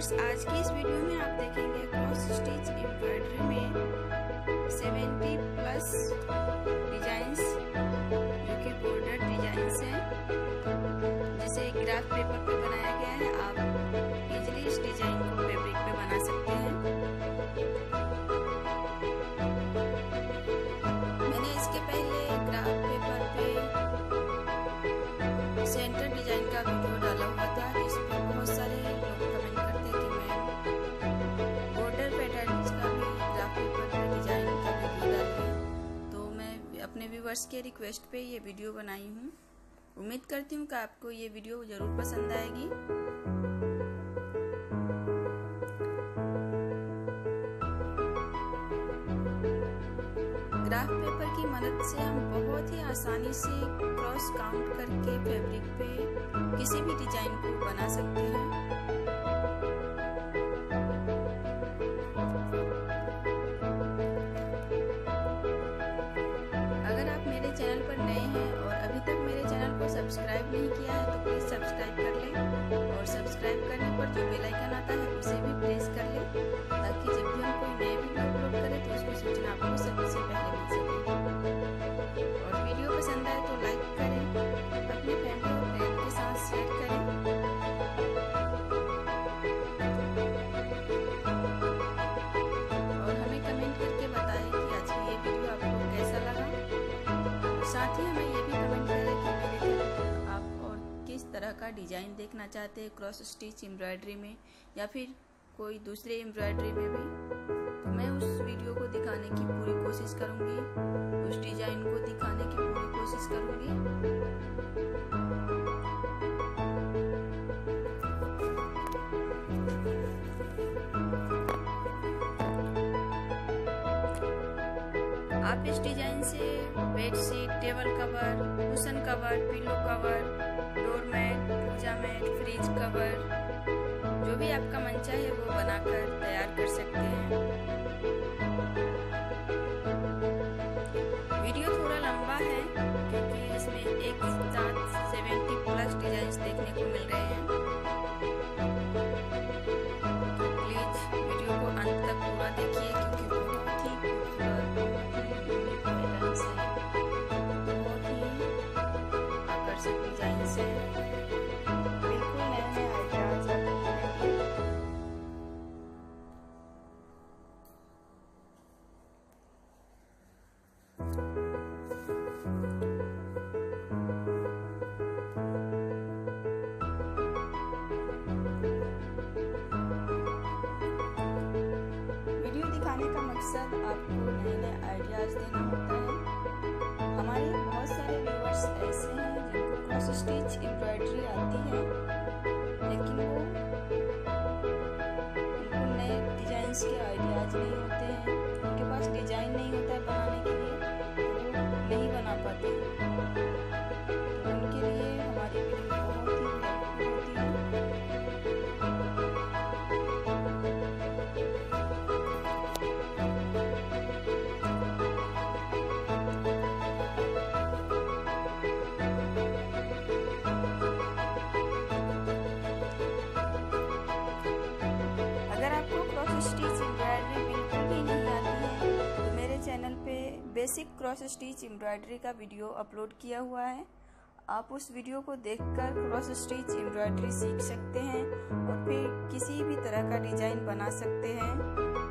Viewers आज की इस वीडियो में आप देखेंगे क्रॉस स्टिच एम्ब्रॉयडरी में 70 प्लस डिजाइंस जो कि बॉर्डर डिजाइंस हैं, जिसे ग्राफ पेपर पे बनाया गया अपने व्यूवर्स के रिक्वेस्ट पे ये वीडियो बनाई हूँ। उम्मीद करती हूँ कि आपको ये वीडियो ज़रूर पसंद आएगी। ग्राफ पेपर की मदद से हम बहुत ही आसानी से क्रॉस काउंट करके फैब्रिक पे किसी भी डिज़ाइन को बना सकते हैं। सब्सक्राइब नहीं किया है तो प्लीज़ सब्सक्राइब कर लें। और सब्सक्राइब करने पर जो बेल आइकन आता है, उसे भी प्रेस कर लें, ताकि जब भी हम कोई नए वीडियो अपलोड करें तो उसकी सूचना आपको सबसे पहले मिल सके। और वीडियो पसंद आए तो लाइक करें, अपने फैमिली और फ्रेंड के साथ शेयर करें। और हमें कमेंट करके बताएँ कि आज ये वीडियो आपको कैसा लगा। साथ ही हमें डिज़ाइन देखना चाहते हैं क्रॉस स्टिच एम्ब्रॉयडरी में, या फिर कोई दूसरे एम्ब्रॉयडरी में भी तो मैं उस वीडियो को दिखाने की पूरी कोशिश करूँगी। उस डिज़ाइन को दिखाने की पूरी कोशिश करूँगी। आप इस डिज़ाइन से bedsheet table cover cushion cover pillow cover fridge cover जो भी आपका मन चाहे वो बनाकर तैयार कर सकते हैं। वीडियो थोड़ा लंबा है, क्योंकि इसमें एक साथ सेवेंटी प्लस डिज़ाइन देखने को मिल रहे हैं। मकसद आपको नए नए आइडियाज़ देना होता है। हमारे बहुत सारे व्यूअर्स ऐसे हैं जिनको क्रॉस स्टिच एम्ब्रॉयडरी आती है, लेकिन वो उनको नए डिज़ाइन के आइडियाज़ नहीं होते हैं। उनके पास डिज़ाइन नहीं होता बेसिक क्रॉस स्टिच एम्ब्रॉयडरी का वीडियो अपलोड किया हुआ है। आप उस वीडियो को देखकर क्रॉस स्टिच एम्ब्रॉयडरी सीख सकते हैं। और फिर किसी भी तरह का डिज़ाइन बना सकते हैं।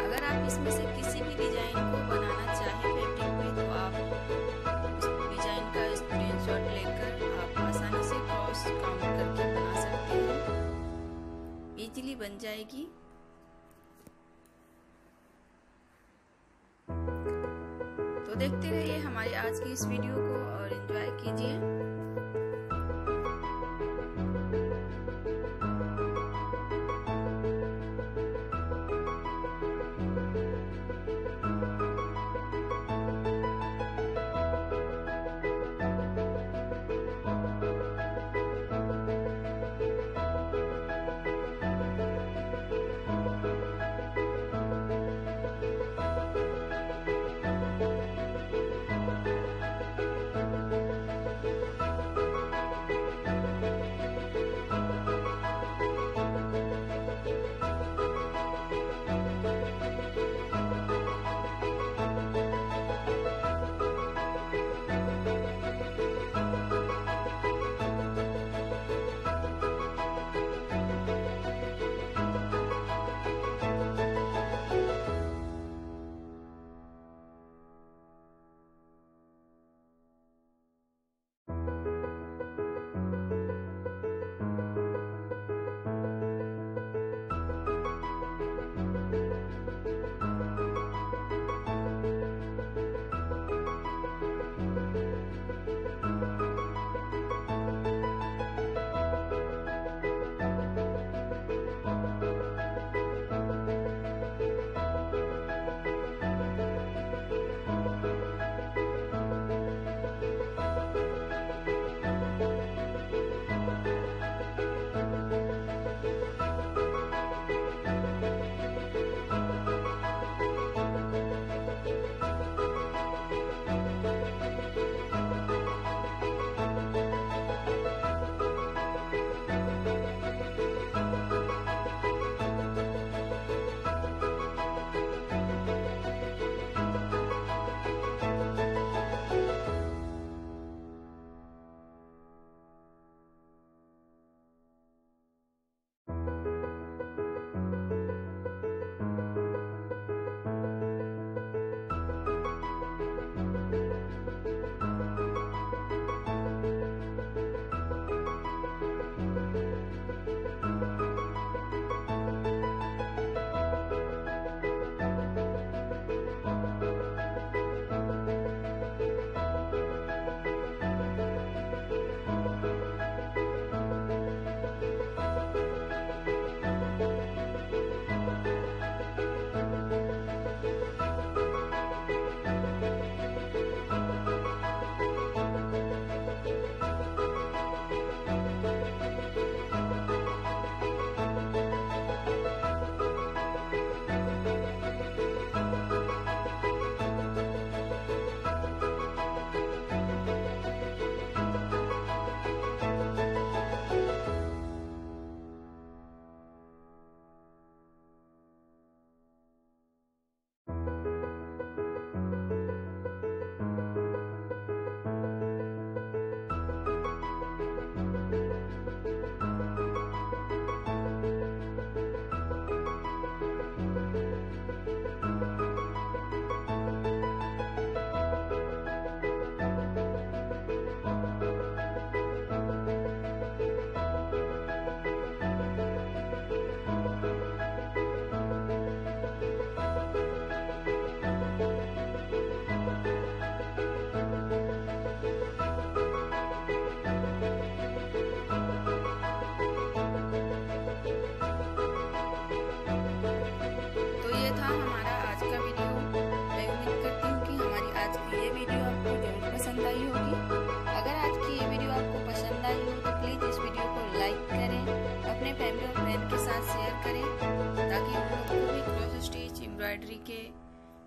अगर आप इसमें से किसी भी डिज़ाइन को बनाना चाहें फैब्रिक तो आप डिज़ाइन का स्क्रीनशॉट लेकर आप आसानी से क्रॉस करके बना सकते हैं। इजीली बन जाएगी। देखते रहिए हमारी आज की इस वीडियो को और एंजॉय कीजिए।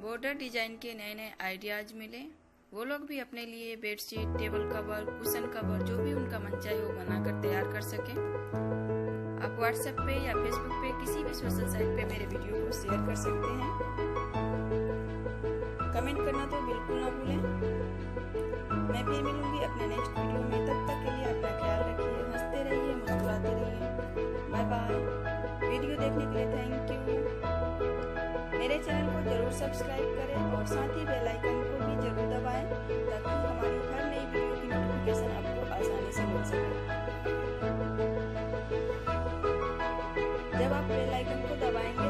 बॉर्डर डिज़ाइन के नए नए आइडियाज़ मिले। वो लोग भी अपने लिए bedsheet table cover cushion cover जो भी उनका मन चाहे वो बनाकर तैयार कर सके। आप व्हाट्सएप पे या फेसबुक पे किसी भी सोशल साइट पे मेरे वीडियो को शेयर कर सकते हैं। कमेंट करना तो बिल्कुल ना भूलें। मैं फिर मिलूँगी अपने नेक्स्ट वीडियो में। तब तक के लिए अपना ख्याल रखिए हँसते रहिए, मुस्कुराते रहिए। बाय बाय वीडियो देखने के लिए थैंक यू मेरे चैनल को ज़रूर सब्सक्राइब करें और साथ ही बेल आइकन को भी ज़रूर दबाएँ, ताकि हमारी हर नई वीडियो की नोटिफिकेशन आपको आसानी से मिल सके। जब आप बेल आइकन को दबाएँगे